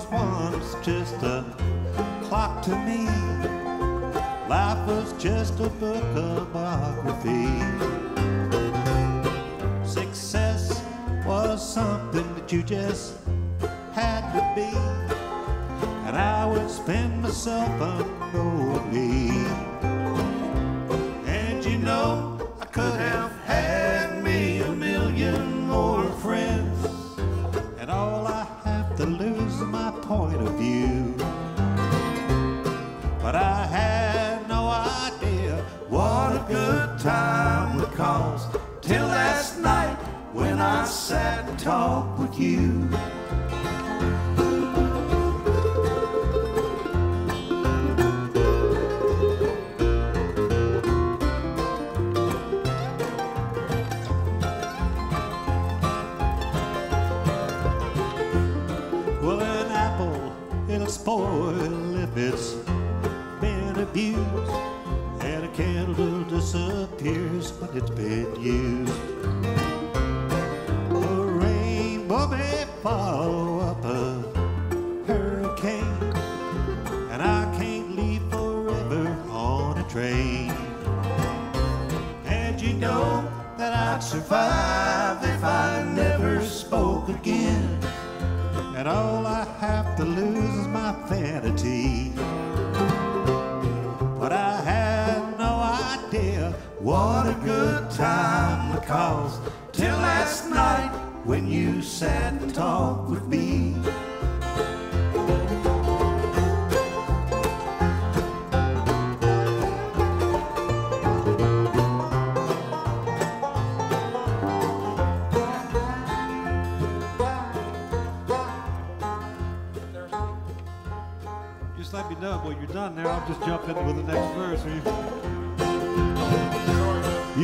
was once just a clock to me. Life was just a book of biography. Success was something that you just had to be. And I would spend myself on lonely. I had no idea what a good time would cause till last night when I sat and talked with you. Well, an apple, it'll spoil if it's abused. And a candle disappears when it's been used. A rainbow may follow up a hurricane. And I can't leave forever on a train. And you know that I'd survive if I never spoke again. And all I have to lose is my vanity. What a good time would cause till last night when you sat and talked with me. Just let me know when you're done there. I'll just jump in with the next verse.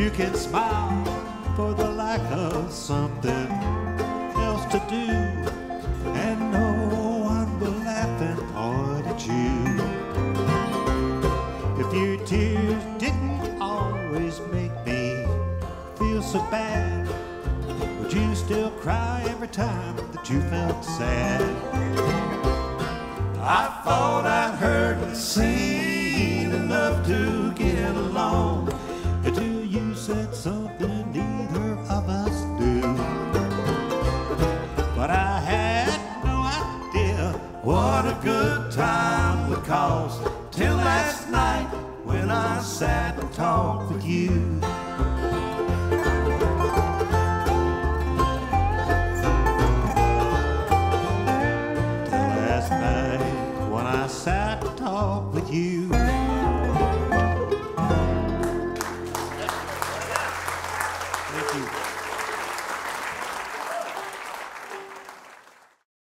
You can smile for the lack of something else to do, and no one will laugh and point at you. If your tears didn't always make me feel so bad, would you still cry every time that you felt sad? I thought I'd heard and seen enough to get along cause till last night when I sat and talked with you. Till last night when I sat and talked with you.